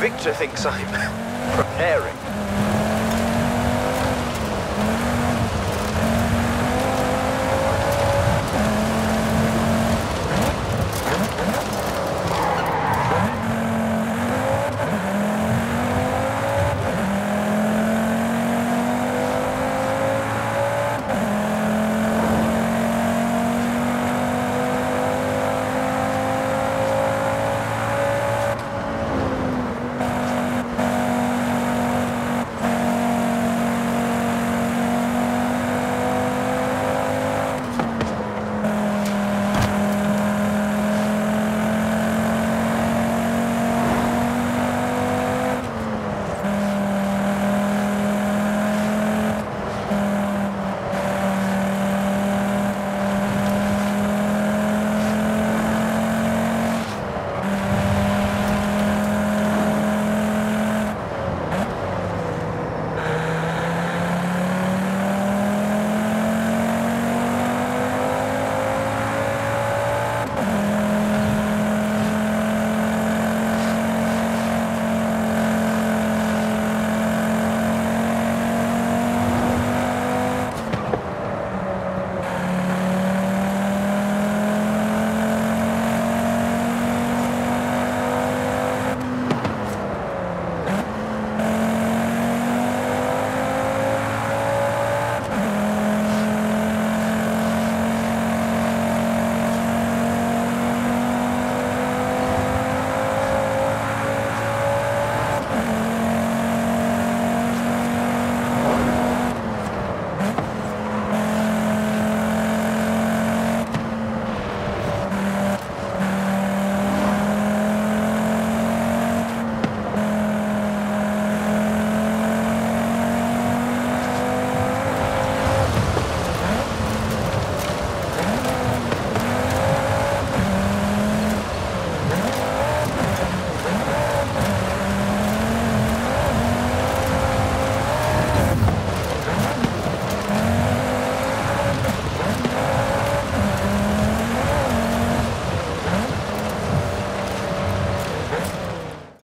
Victor thinks I'm preparing.